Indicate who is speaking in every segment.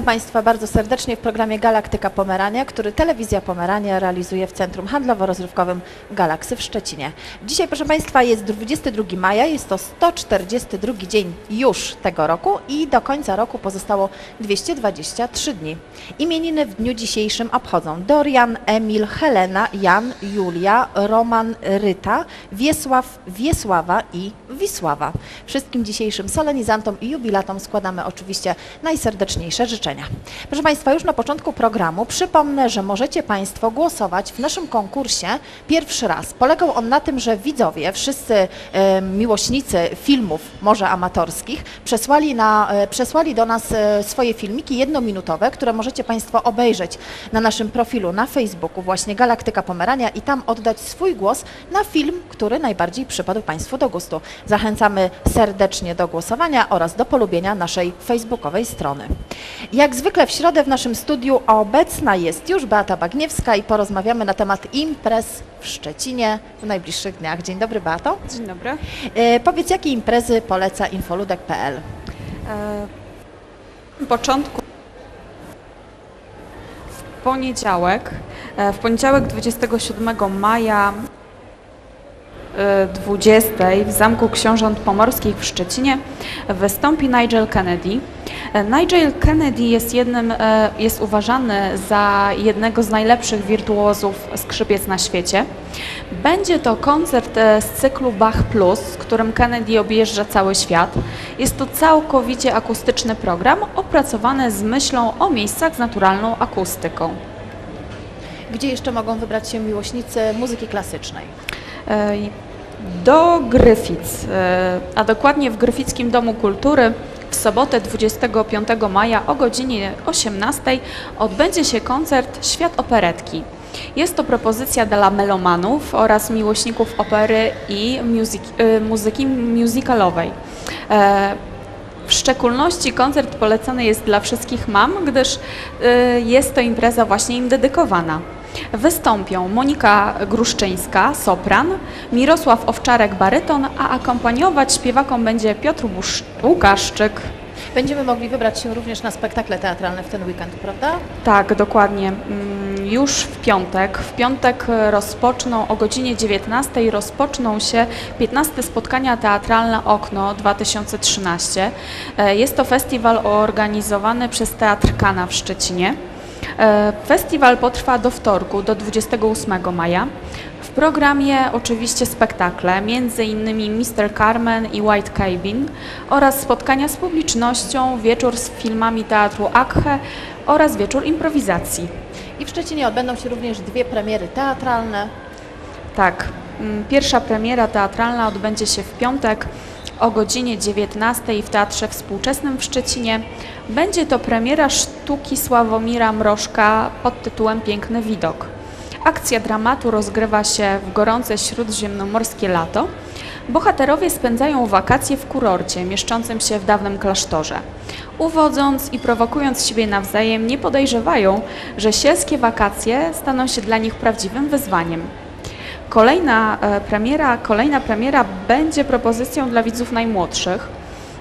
Speaker 1: Witam Państwa bardzo serdecznie w programie Galaktyka Pomerania, który Telewizja Pomerania realizuje w Centrum Handlowo-Rozrywkowym Galaksy w Szczecinie. Dzisiaj, proszę Państwa, jest 22 maja, jest to 142 dzień już tego roku i do końca roku pozostało 223 dni. Imieniny w dniu dzisiejszym obchodzą Dorian, Emil, Helena, Jan, Julia, Roman, Ryta, Wiesław, Wiesława i Wisława. Wszystkim dzisiejszym solenizantom i jubilatom składamy oczywiście najserdeczniejsze życzenia. Proszę Państwa, już na początku programu przypomnę, że możecie Państwo głosować w naszym konkursie pierwszy raz. Polegał on na tym, że widzowie, wszyscy e, miłośnicy filmów, może amatorskich, przesłali, na, e, przesłali do nas e, swoje filmiki jednominutowe, które możecie Państwo obejrzeć na naszym profilu na Facebooku, właśnie Galaktyka Pomerania i tam oddać swój głos na film, który najbardziej przypadł Państwu do gustu. Zachęcamy serdecznie do głosowania oraz do polubienia naszej facebookowej strony. Jak zwykle w środę w naszym studiu obecna jest już Beata Bagniewska i porozmawiamy na temat imprez w Szczecinie w najbliższych dniach. Dzień dobry Beato.
Speaker 2: Dzień dobry.
Speaker 1: E, powiedz, jakie imprezy poleca infoludek.pl?
Speaker 2: E, początku w poniedziałek, e, w poniedziałek 27 maja e, 20 w Zamku Książąt Pomorskich w Szczecinie wystąpi Nigel Kennedy. Nigel Kennedy jest, jednym, e, jest uważany za jednego z najlepszych wirtuozów skrzypiec na świecie. Będzie to koncert e, z cyklu Bach Plus, z którym Kennedy objeżdża cały świat. Jest to całkowicie akustyczny program opracowany z myślą o miejscach z naturalną akustyką.
Speaker 1: Gdzie jeszcze mogą wybrać się miłośnicy muzyki klasycznej?
Speaker 2: E, Do Gryfic, a dokładnie w Gryfickim Domu Kultury w sobotę 25 maja o godzinie 18 odbędzie się koncert Świat Operetki. Jest to propozycja dla melomanów oraz miłośników opery i muzyki, muzyki musicalowej. E, W szczególności koncert polecany jest dla wszystkich mam, gdyż e, jest to impreza właśnie im dedykowana. Wystąpią Monika Gruszczyńska, sopran, Mirosław Owczarek, baryton, a akompaniować śpiewakom będzie Piotr Łusz- Łukaszczyk.
Speaker 1: Będziemy mogli wybrać się również na spektakle teatralne w ten weekend, prawda?
Speaker 2: Tak, dokładnie. Mm, Już w piątek. W piątek rozpoczną o godzinie 19 rozpoczną się 15 spotkania teatralne Okno 2013. E, Jest to festiwal organizowany przez Teatr Kana w Szczecinie. E, Festiwal potrwa do wtorku, do 28 maja. W programie oczywiście spektakle, między innymi Mr. Carmen i White Cabin oraz spotkania z publicznością, wieczór z filmami teatru Akhe oraz wieczór improwizacji.
Speaker 1: I w Szczecinie odbędą się również dwie premiery teatralne.
Speaker 2: Tak, mm, pierwsza premiera teatralna odbędzie się w piątek o godzinie 19 w Teatrze Współczesnym w Szczecinie. Będzie to premiera sztuki Sławomira Mrożka pod tytułem Piękny Widok. Akcja dramatu rozgrywa się w gorące śródziemnomorskie lato. Bohaterowie spędzają wakacje w kurorcie mieszczącym się w dawnym klasztorze. Uwodząc i prowokując siebie nawzajem, nie podejrzewają, że sielskie wakacje staną się dla nich prawdziwym wyzwaniem. Kolejna e, premiera, kolejna premiera będzie propozycją dla widzów najmłodszych.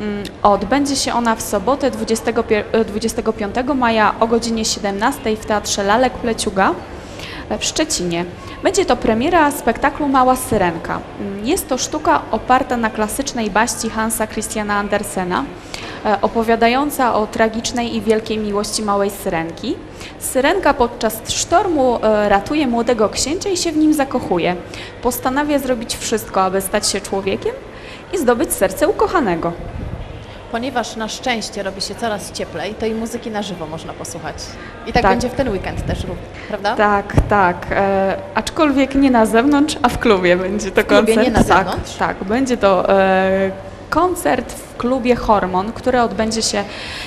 Speaker 2: Mm, Odbędzie się ona w sobotę 25, e, 25 maja o godzinie 17 w Teatrze Lalek Pleciuga e, w Szczecinie. Będzie to premiera spektaklu Mała Syrenka. Mm, Jest to sztuka oparta na klasycznej baści Hansa Christiana Andersena, opowiadająca o tragicznej i wielkiej miłości małej syrenki. Syrenka podczas sztormu e, ratuje młodego księcia i się w nim zakochuje. Postanawia zrobić wszystko, aby stać się człowiekiem i zdobyć serce ukochanego.
Speaker 1: Ponieważ na szczęście robi się coraz cieplej, to i muzyki na żywo można posłuchać. I tak,
Speaker 2: Tak.
Speaker 1: będzie w ten weekend też, prawda?
Speaker 2: Tak, tak. E, aczkolwiek nie na zewnątrz, a w klubie będzie to
Speaker 1: klubie,
Speaker 2: koncert.
Speaker 1: nie na
Speaker 2: tak,
Speaker 1: zewnątrz?
Speaker 2: Tak, będzie to e, koncert w klubie Hormon, który odbędzie się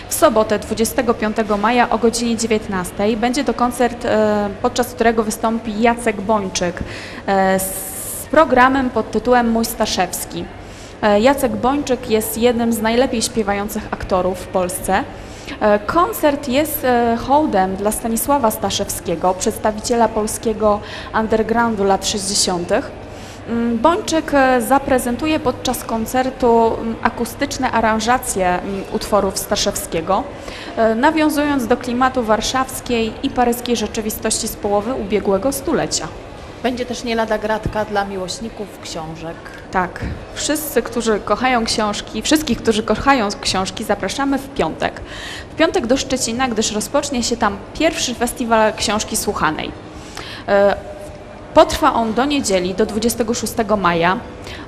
Speaker 2: w sobotę 25 maja o godzinie 19. Będzie to koncert, e, podczas którego wystąpi Jacek Bończyk e, z programem pod tytułem Mój Staszewski. E, Jacek Bończyk jest jednym z najlepiej śpiewających aktorów w Polsce. Koncert jest hołdem dla Stanisława Staszewskiego, przedstawiciela polskiego undergroundu lat 60. Mm, Bończyk e, zaprezentuje podczas koncertu mm, akustyczne aranżacje mm, utworów Staszewskiego, e, nawiązując do klimatu warszawskiej i paryskiej rzeczywistości z połowy ubiegłego stulecia.
Speaker 1: Będzie też nie lada gratka dla miłośników książek.
Speaker 2: Tak, wszyscy, którzy kochają książki, wszystkich, którzy kochają książki, zapraszamy w piątek. W piątek do Szczecina, gdyż rozpocznie się tam pierwszy festiwal książki słuchanej. Potrwa on do niedzieli, do 26 maja.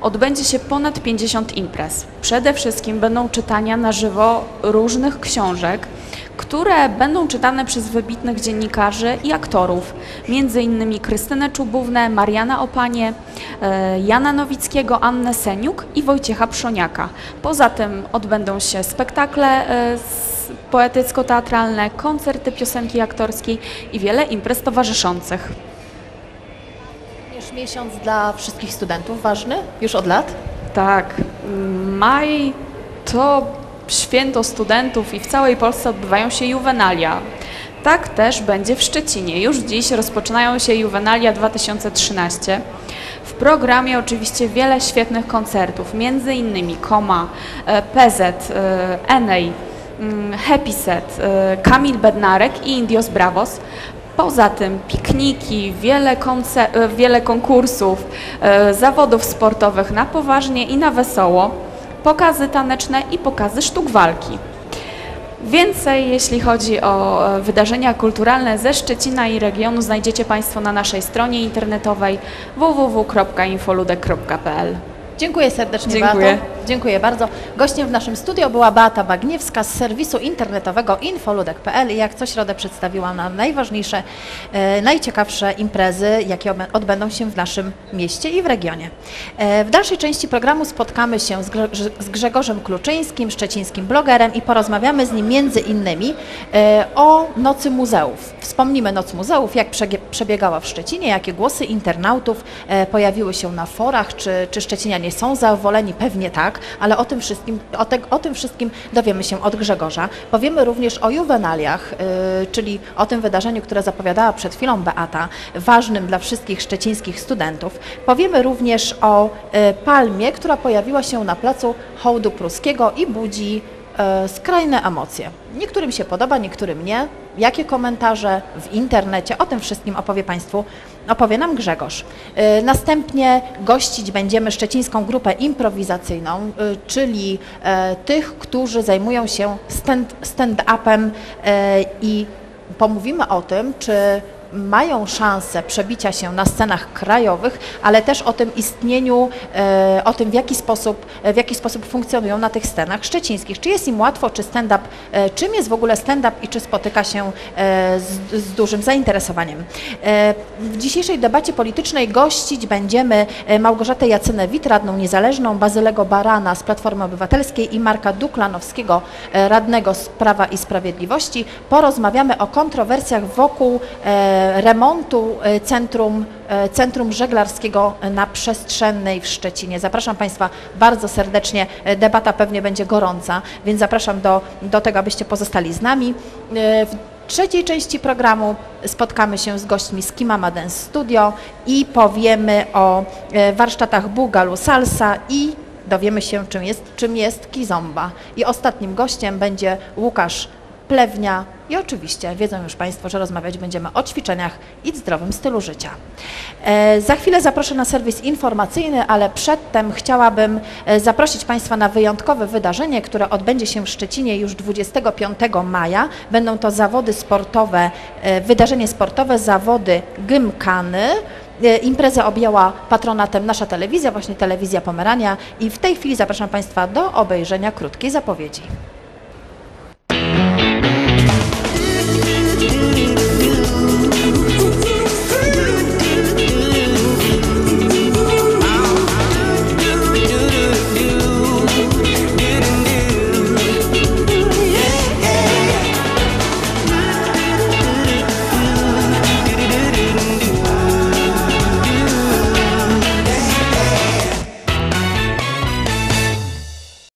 Speaker 2: Odbędzie się ponad 50 imprez. Przede wszystkim będą czytania na żywo różnych książek, które będą czytane przez wybitnych dziennikarzy i aktorów, między innymi Krystynę Czubównę, Mariana Opanie, e, Jana Nowickiego, Annę Seniuk i Wojciecha Przoniaka. Poza tym odbędą się spektakle e, poetycko-teatralne, koncerty piosenki aktorskiej i wiele imprez towarzyszących.
Speaker 1: Miesiąc dla wszystkich studentów ważny, już od lat.
Speaker 2: Tak, maj to święto studentów i w całej Polsce odbywają się juwenalia. Tak też będzie w Szczecinie. Już dziś rozpoczynają się juwenalia 2013. W programie oczywiście wiele świetnych koncertów, między innymi Koma, e, PZ, Enej, mm, Happy Set, e, Kamil Bednarek i Indios Bravos. Poza tym pikniki, wiele, e, wiele konkursów, e, zawodów sportowych na poważnie i na wesoło, pokazy taneczne i pokazy sztuk walki. Więcej, jeśli chodzi o e, wydarzenia kulturalne ze Szczecina i regionu, znajdziecie Państwo na naszej stronie internetowej www.infoludek.pl.
Speaker 1: Dziękuję serdecznie,
Speaker 2: Dziękuję.
Speaker 1: Beato. Dziękuję bardzo. Gościem w naszym studio była Beata Bagniewska z serwisu internetowego infoludek.pl i jak co środę przedstawiła nam najważniejsze, e, najciekawsze imprezy, jakie odbędą się w naszym mieście i w regionie. E, w dalszej części programu spotkamy się z, Grzegorzem Kluczyńskim, szczecińskim blogerem i porozmawiamy z nim między innymi e, o Nocy Muzeów. Wspomnimy Noc Muzeów, jak przebiegała w Szczecinie, jakie głosy internautów pojawiły się na forach, czy, czy Szczecinianie są zadowoleni, pewnie tak, ale o tym wszystkim, o, te, o tym wszystkim dowiemy się od Grzegorza. Powiemy również o juwenaliach, y, czyli o tym wydarzeniu, które zapowiadała przed chwilą Beata, ważnym dla wszystkich szczecińskich studentów. Powiemy również o y, palmie, która pojawiła się na placu Hołdu Pruskiego i budzi skrajne emocje. Niektórym się podoba, niektórym nie. Jakie komentarze w internecie? O tym wszystkim opowie Państwu, opowie nam Grzegorz. E, Następnie gościć będziemy szczecińską grupę improwizacyjną, e, czyli e, tych, którzy zajmują się stand- stand-upem e, i pomówimy o tym, czy mają szansę przebicia się na scenach krajowych, ale też o tym istnieniu, e, o tym w jaki sposób, w jaki sposób funkcjonują na tych scenach szczecińskich. Czy jest im łatwo, czy stand-up, e, czym jest w ogóle stand-up i czy spotyka się e, z, z dużym zainteresowaniem. E, W dzisiejszej debacie politycznej gościć będziemy e, Małgorzatę Jacynę-Wit, radną niezależną, Bazylego Barana z Platformy Obywatelskiej i Marka Duklanowskiego, e, radnego z Prawa i Sprawiedliwości. Porozmawiamy o kontrowersjach wokół e, remontu e, centrum, e, centrum żeglarskiego na Przestrzennej w Szczecinie. Zapraszam Państwa bardzo serdecznie. E, Debata pewnie będzie gorąca, więc zapraszam do, do tego, abyście pozostali z nami. E, W trzeciej części programu spotkamy się z gośćmi z Kimama Dance Studio i powiemy o e, warsztatach Bugalu Salsa i dowiemy się, czym jest, czym jest kizomba. I ostatnim gościem będzie Łukasz Plewnia i oczywiście wiedzą już Państwo, że rozmawiać będziemy o ćwiczeniach i zdrowym stylu życia. E, za chwilę zaproszę na serwis informacyjny, ale przedtem chciałabym e, zaprosić Państwa na wyjątkowe wydarzenie, które odbędzie się w Szczecinie już 25 maja. Będą to zawody sportowe, e, wydarzenie sportowe, zawody Gymkany. E, Imprezę objęła patronatem nasza telewizja, właśnie telewizja Pomerania i w tej chwili zapraszam Państwa do obejrzenia krótkiej zapowiedzi.